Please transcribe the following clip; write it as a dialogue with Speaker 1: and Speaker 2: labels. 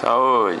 Speaker 1: Saúde.